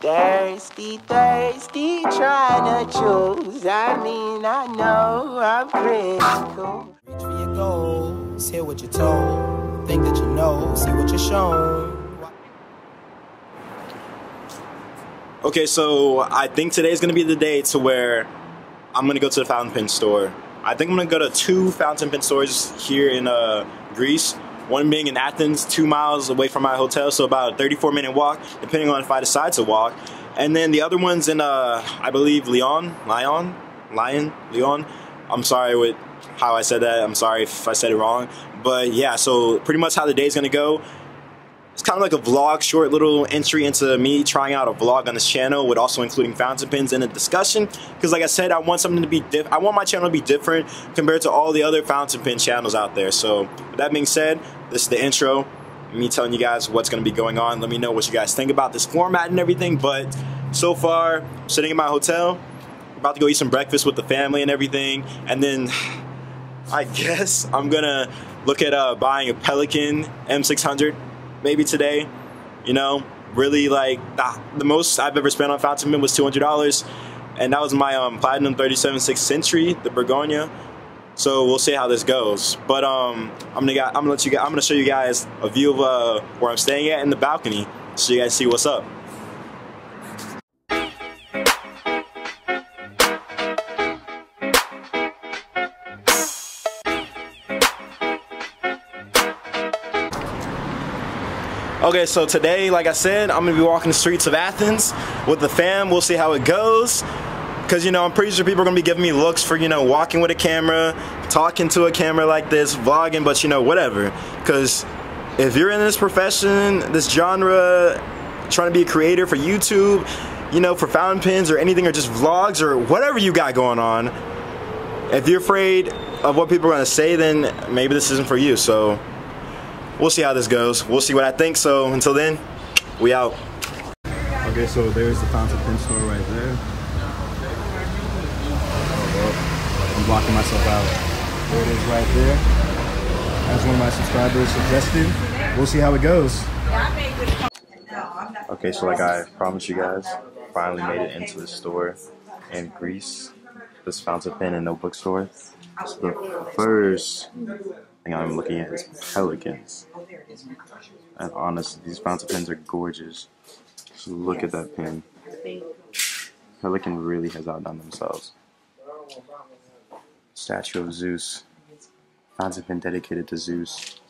Thirsty, thirsty, trying to choose. I mean, I know I'm critical. Reach for your goals, hear what you're told, think that you know, see what you're shown. Okay, so I think today is gonna be the day to where I'm gonna go to the fountain pen store. I think I'm gonna go to two fountain pen stores here in uh, Greece. One being in Athens, two miles away from my hotel, so about a 34 minute walk, depending on if I decide to walk. And then the other one's in, uh, I believe, Lyon, Lyon, Lyon, Lyon. I'm sorry with how I said that. I'm sorry if I said it wrong. But yeah, so pretty much how the day's gonna go it's kind of like a vlog, short little entry into me trying out a vlog on this channel with also including fountain pens in a discussion. Because like I said, I want something to be different. I want my channel to be different compared to all the other fountain pen channels out there. So with that being said, this is the intro. Me telling you guys what's going to be going on. Let me know what you guys think about this format and everything. But so far, sitting in my hotel, about to go eat some breakfast with the family and everything. And then I guess I'm to look at uh, buying a Pelikan M600 maybe today. You know, really like the, the most I've ever spent on fountain pen was two hundred dollars, and that was my um, Platinum 37 6th Century, the Bergonia. So we'll see how this goes. But um, I'm gonna I'm gonna let you guys, I'm gonna show you guys a view of uh, where I'm staying at in the balcony, so you guys see what's up. Okay, so today, like I said, I'm gonna be walking the streets of Athens with the fam. We'll see how it goes. Cause you know, I'm pretty sure people are gonna be giving me looks for, you know, walking with a camera, talking to a camera like this, vlogging, but you know, whatever. Cause if you're in this profession, this genre, trying to be a creator for YouTube, you know, for fountain pens or anything, or just vlogs or whatever you got going on, if you're afraid of what people are gonna say, then maybe this isn't for you. So we'll see how this goes. We'll see what I think. So until then, we out. Okay, so there's the fountain pen store right there. Oh, I'm blocking myself out. There it is right there. As one of my subscribers suggested. We'll see how it goes. Okay, so like I promised you guys, finally made it into the store in Greece. This fountain pen and notebook store. It's the first thing I'm looking at is Pelikans. And honestly, these fountain pens are gorgeous. So look at that pen. Pelikan really has outdone themselves. Statue of Zeus. Fountain pen dedicated to Zeus.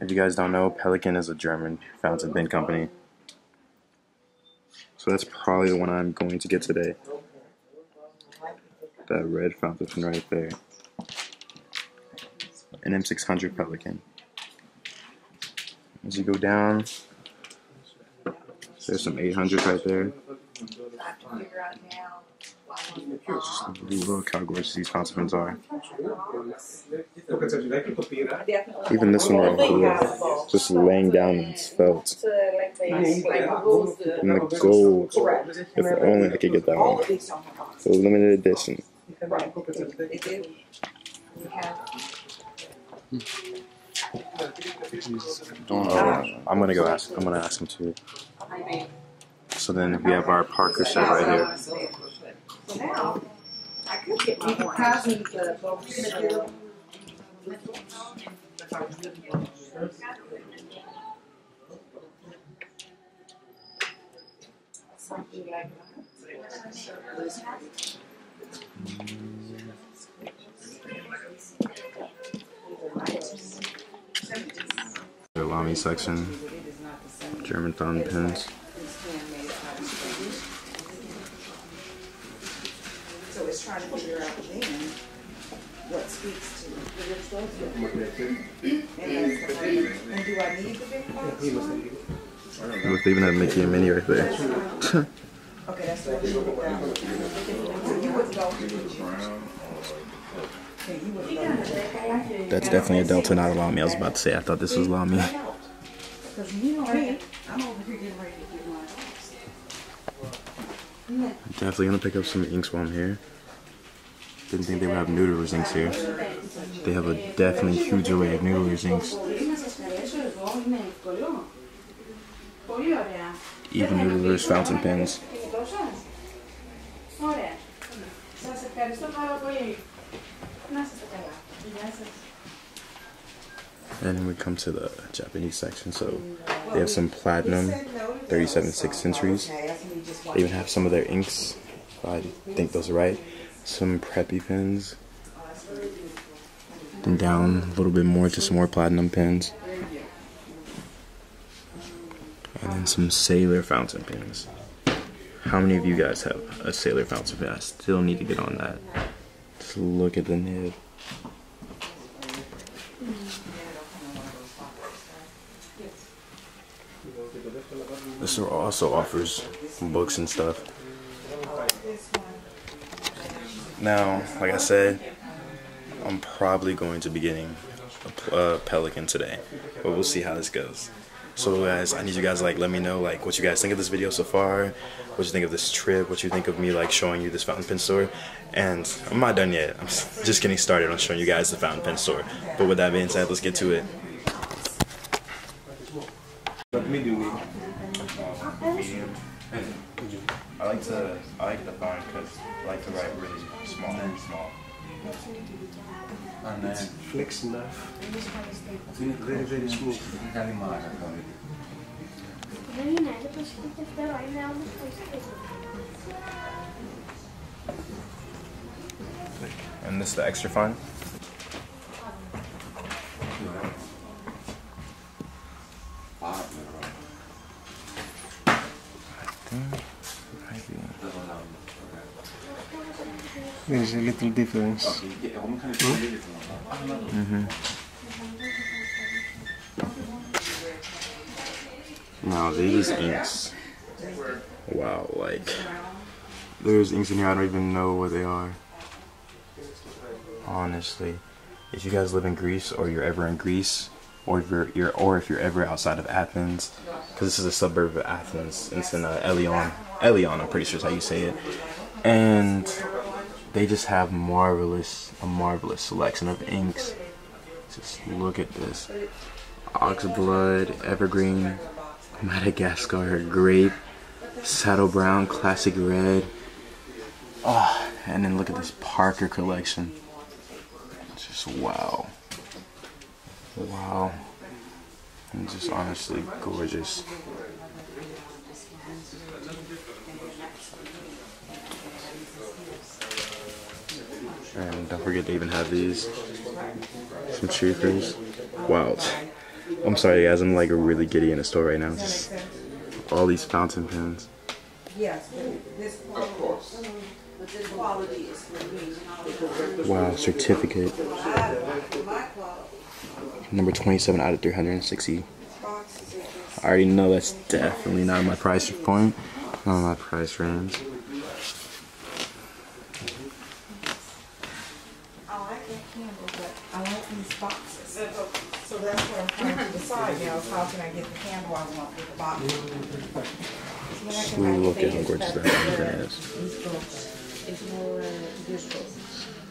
If you guys don't know, Pelikan is a German fountain pen company. So that's probably the one I'm going to get today. That red fountain pen right there an M600 Pelikan. As you go down, there's some 800 right there. Look how gorgeous these concepts are. Even this one right here, just laying down in its felt. And the gold, if only I could get that one. Limited edition. Uh, I'm gonna go ask. I'm gonna ask him too. So then we have our Parker set right here. Lamy section, German fountain pens. So it's trying to figure out then what speaks to and, and do I need the big box? Look, they even have Mickey and Minnie right there. Okay, that's what you put down. You wouldn't go the That's definitely a Delta, not a Lamy. I was about to say, I thought this was know me, I'm over here getting ready to get mine. Definitely gonna pick up some inks while I'm here. Didn't think they would have Noodler's inks here. They have a definitely huge array of Noodler's inks. even noodlers, fountain pens. And then we come to the Japanese section. So they have some platinum, 37 6 centuries. They even have some of their inks. I think those are right. Some preppy pens. Then down a little bit more to some more platinum pens. And then some Sailor fountain pens. How many of you guys have a Sailor fountain pen? I still need to get on that. Just look at the nib. This store also offers books and stuff. Now, like I said, I'm probably going to be getting a, a Pelikan today, but we'll see how this goes. So guys, I need you guys like let me know like what you guys think of this video so far, what you think of this trip, what you think of me like showing you this fountain pen store. And I'm not done yet. I'm just getting started on showing you guys the fountain pen store. But with that being said, let's get to it. I like to I like the font because I like to write really small and small. Uh, it's flex enough. Very, very smooth. And this is the extra fine. There's a little difference. Now these inks. Wow, like there's inks in here I don't even know what they are. Honestly, if you guys live in Greece or you're ever in Greece, or if you're, you're or if you're ever outside of Athens, because this is a suburb of Athens, it's in uh, Elion. Elion, I'm pretty sure is how you say it, and they just have marvelous, a marvelous selection of inks. Just look at this. Oxblood, Evergreen, Madagascar, Grape, Saddle Brown, Classic Red. Oh, and then look at this Parker collection. Just wow. Wow. And just honestly gorgeous. And don't forget to even have these. Some Sheaffers. Wow. I'm sorry guys, I'm like really giddy in the store right now. Just all these fountain pens. Yes, but this quality, but this quality is for me. Wow, certificate. Number 27 out of 360. boxes are just, I already know that's definitely not my price point. Not my price range. I like that candle, but I like these boxes. So that's what I'm trying to decide now, is how can I get the candle I want with the box? So I Look at how gorgeous that stuff. is. It's more visual.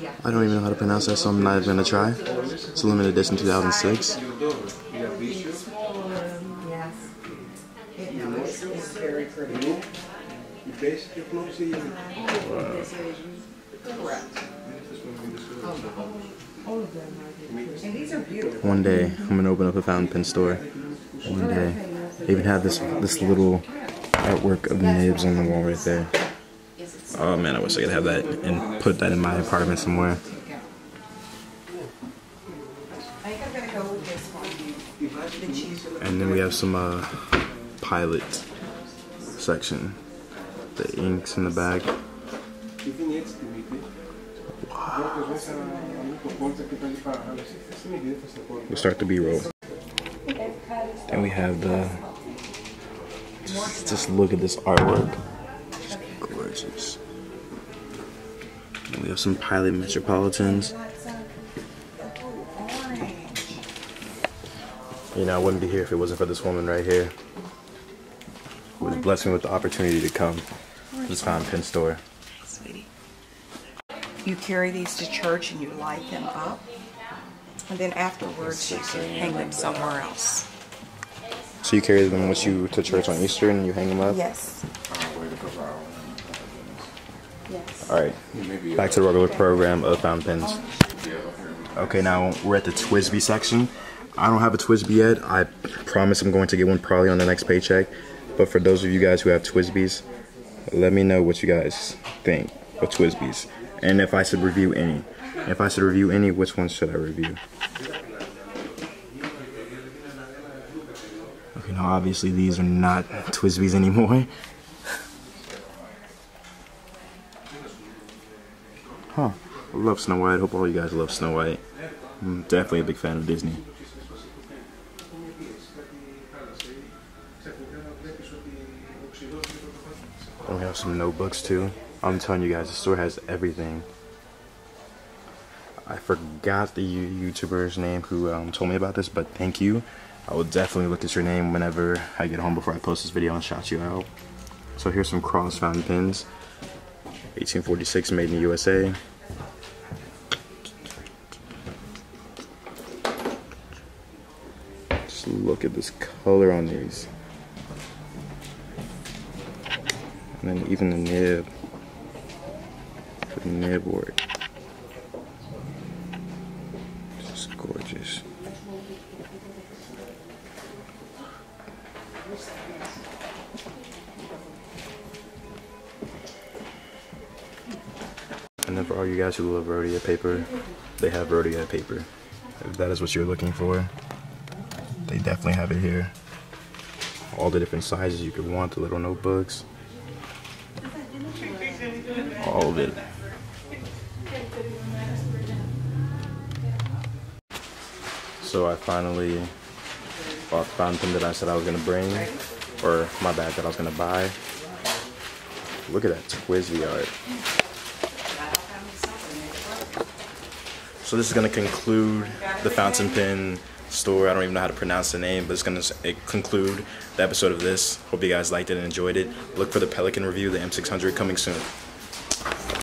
Yeah. I don't even know how to pronounce that, so I'm not even gonna try. It's a limited edition 2006. Yes. It, no, it's, it's very pretty. Basically, close the Correct. All of them are beautiful. And these are beautiful. One day, I'm gonna open up a fountain pen store. One day. They even have this this little artwork of nibs on the wall right there. Oh man, I wish I could have that and put that in my apartment somewhere. I think I'm gonna go with this one. The cheese are And then we have some uh, pilot section. The inks in the bag. We start the B-roll. Then we have the. Just, just look at this artwork. It's gorgeous. And we have some pilot metropolitans. You know, I wouldn't be here if it wasn't for this woman right here. Who has blessed me with the opportunity to come to this fountain pen store. Sweetie. You carry these to church and you light them up. And then afterwards, you can hang them somewhere else. So you carry them with you to church on Easter and you hang them up? Yes. Yes. All right, back to the regular program of fountain pens. Okay, now we're at the TWSBI section. I don't have a TWSBI yet. I promise I'm going to get one probably on the next paycheck. But for those of you guys who have TWSBIs, let me know what you guys think of TWSBIs. And if I should review any. If I should review any, which ones should I review? Okay, now obviously these are not TWSBIs anymore. Huh. I love Snow White. Hope all you guys love Snow White. I'm definitely a big fan of Disney. We have some notebooks too. I'm telling you guys, the store has everything. I forgot the YouTuber's name who um, told me about this, but thank you. I will definitely look at your name whenever I get home before I post this video and shout you out. So here's some cross fountain pens. 1846 made in the USA. Just look at this color on these. And then even the nib. The nib work. Just gorgeous. And then for all you guys who love Rhodia paper, they have Rhodia paper. If that is what you're looking for, they definitely have it here. All the different sizes you could want, the little notebooks. All of it. So I finally bought the fountain that I said I was gonna bring, or my bad, that I was gonna buy. Look at that TWSBI art. So this is gonna conclude the fountain pen store. I don't even know how to pronounce the name, but it's gonna conclude the episode of this. Hope you guys liked it and enjoyed it. Look for the Pelikan review, the M600 coming soon.